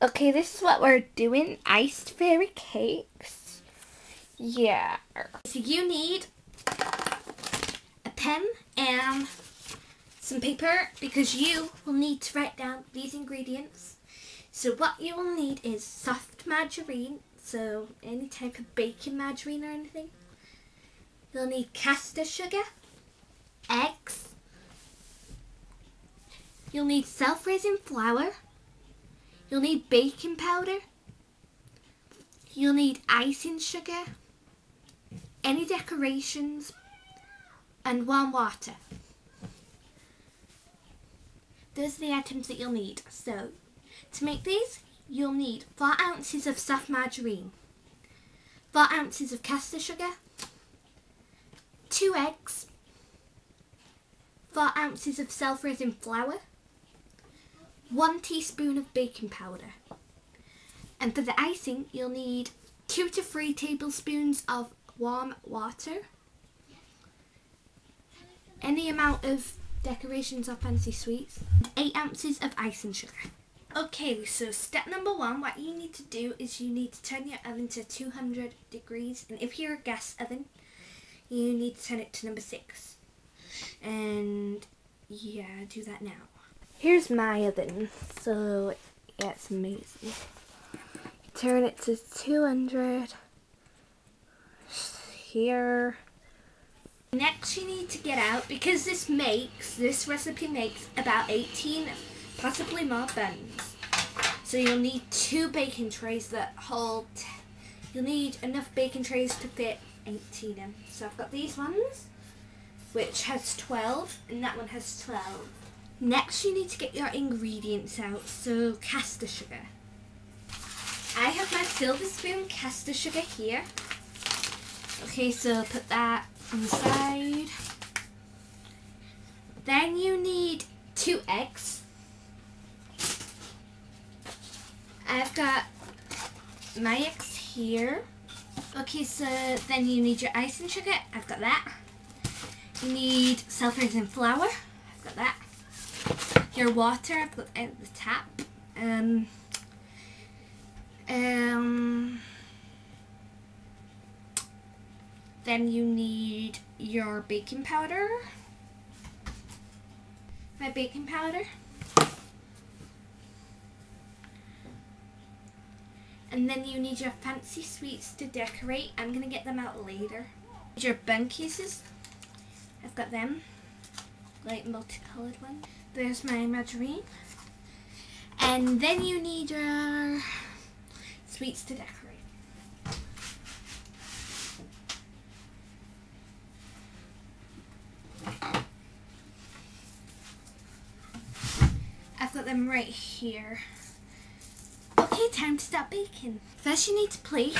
Okay, this is what we're doing. Iced fairy cakes. Yeah. So you need a pen and some paper because you will need to write down these ingredients. So what you will need is soft margarine, so any type of baking margarine or anything. You'll need caster sugar, eggs. You'll need self-raising flour. You'll need baking powder. You'll need icing sugar, any decorations, and warm water. Those are the items that you'll need. So, to make these, you'll need 4 ounces of soft margarine, 4 ounces of caster sugar, 2 eggs, 4 ounces of self-raising flour, 1 teaspoon of baking powder. And for the icing, you'll need 2 to 3 tablespoons of warm water, any amount of decorations or fancy sweets, 8 ounces of icing sugar. Okay, so step number one, what you need to do is you need to turn your oven to 200 degrees, and if you're a gas oven, you need to turn it to number six. And yeah, do that now. Here's my oven. So, yeah, it's amazing. Turn it to 200. Here. Next you need to get out, because this makes, this recipe makes about 18, possibly more buns. So you'll need two baking trays that hold, you'll need enough baking trays to fit 18 in. So I've got these ones, which has 12, and that one has 12. Next you need to get your ingredients out, so caster sugar. I have my silver spoon caster sugar here. Okay, so put that inside. Then you need two eggs. I've got my eggs here. Okay, so then you need your icing sugar. I've got that. You need self-raising flour. I've got that. Your water. At the tap. Um. Um. Then you need your baking powder. My baking powder. And then you need your fancy sweets to decorate. I'm going to get them out later. Your bun cases. I've got them. Like multicolored ones. There's my margarine. And then you need your sweets to decorate. I've got them right here. Okay, time to start baking. First you need to place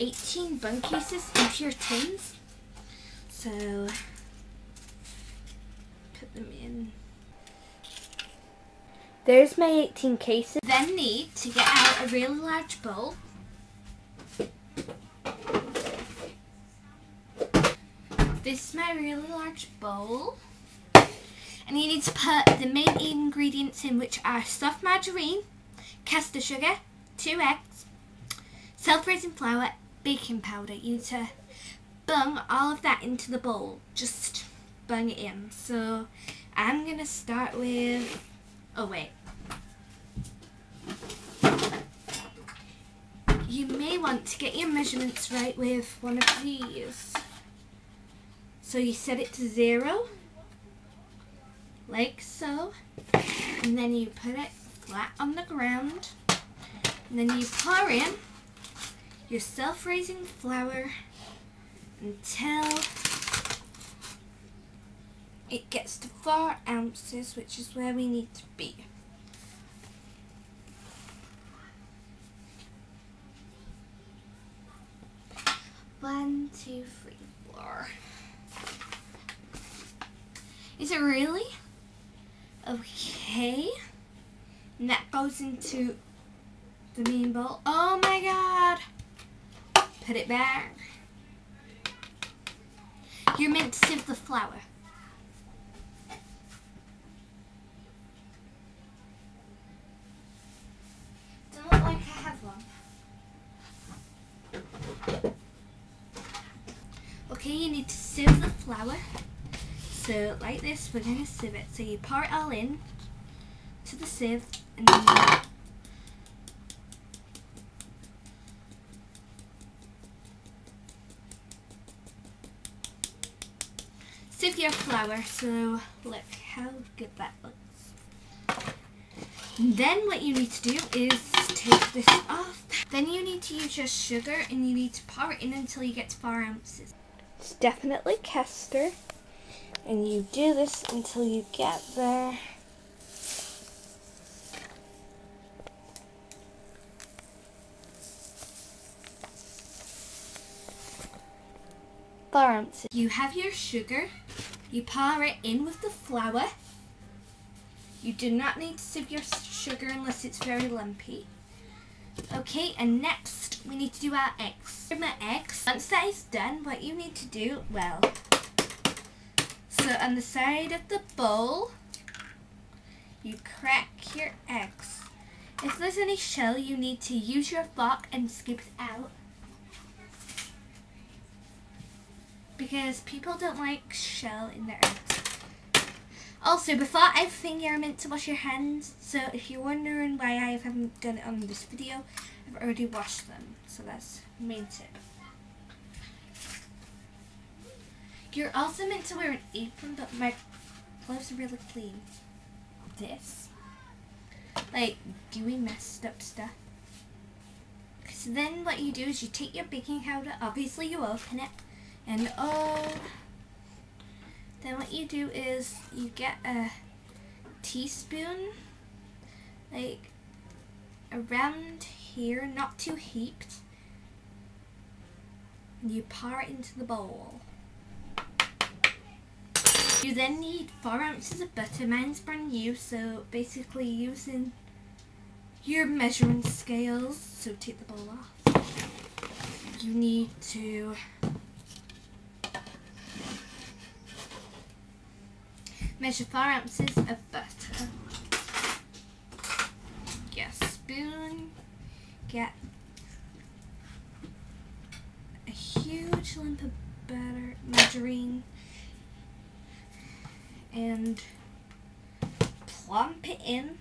18 bun cases into your tins. So, put them in. There's my 18 cases. Then need to get out a really large bowl. This is my really large bowl. And you need to put the main ingredients in which are soft margarine, caster sugar, two eggs, self-raising flour, baking powder. You need to bung all of that into the bowl. Just bung it in. So I'm going to start with, oh wait. You may want to get your measurements right with one of these. So you set it to zero, like so, and then you put it flat on the ground, and then you pour in your self-raising flour until it gets to four ounces, which is where we need to be. One, two, three, four. Is it really? Okay. And that goes into the main bowl. Oh my god. Put it back. You're meant to sieve the flour. Don't Okay, you need to sieve the flour. So like this, we're going to sieve it. So you pour it all in to the sieve and then you sieve your flour. So look how good that looks. Then what you need to do is take this off. Then you need to use your sugar and you need to pour it in until you get to 4 ounces. It's definitely caster. And you do this until you get there. You have your sugar, you pour it in with the flour. You do not need to sieve your sugar unless it's very lumpy. Okay, and next we need to do our eggs. My eggs. Once that is done, what you need to do, well, so on the side of the bowl, you crack your eggs. If there's any shell, you need to use your fork and scoop it out. Because people don't like shell in their eggs. Also, before everything, you're meant to wash your hands. So if you're wondering why I haven't done it on this video, I've already washed them. So that's main tip. You're also meant to wear an apron, but my gloves are really clean. This. Like, gooey messed up stuff. Because then what you do is you take your baking powder, obviously you open it, and oh, then what you do is you get a teaspoon, like around here, not too heaped, and you pour it into the bowl. You then need 4 ounces of butter. Mine's brand new, so basically using your measuring scales, so take the bowl off. You need to measure 4 ounces of butter. Get a spoon, get a huge lump of butter, margarine, and plump it in.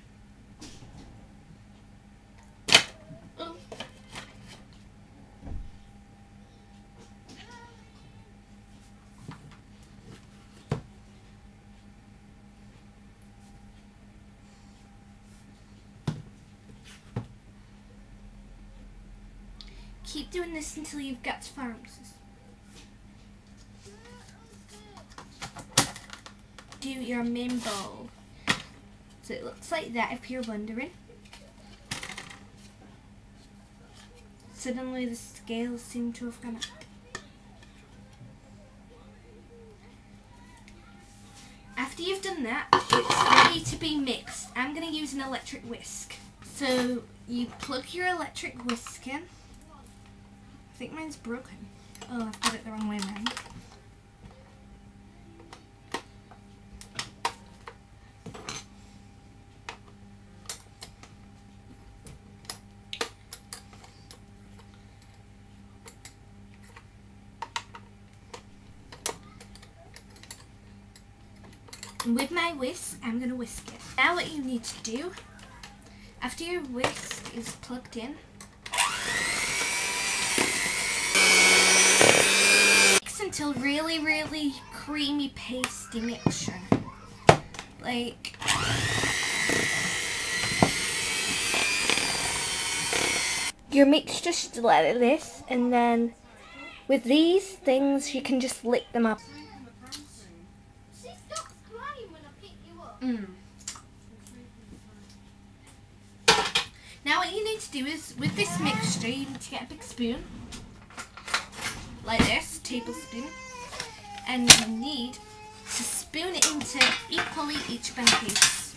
Keep doing this until you've got four do your main bowl. So it looks like that if you're wondering. Suddenly the scales seem to have gone up. After you've done that, it's ready to be mixed. I'm going to use an electric whisk. So you plug your electric whisk in. I think mine's broken. Oh, I've got it the wrong way around. with my whisk, I'm going to whisk it. Now what you need to do, after your whisk is plugged in, until really, really creamy pasty mixture. Like, Your mixture should like this, and then with these things, you can just lick them up. Mm. Now what you need to do is, with this mixture, you need to get a big spoon, like this, tablespoon, and you need to spoon it into equally each piece.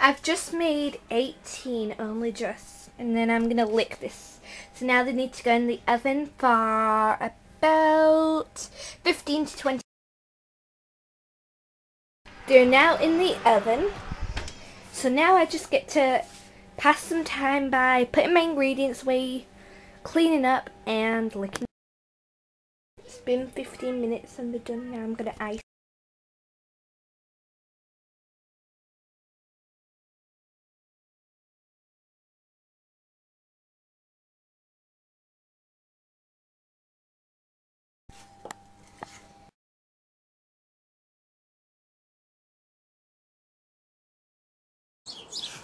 I've just made 18, only just, and then I'm to lick this. So now they need to go in the oven for about 15 to 20 they're now in the oven. So now I just get to pass some time by putting my ingredients away, cleaning up, and licking. Been 15 minutes and they're done now. I'm going to ice.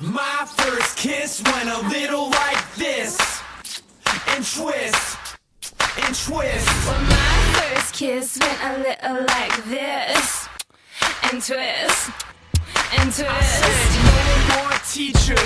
My first kiss went a little like this and twist and twist. Kiss went a little like this. And twist. And twist. I said no more teachers,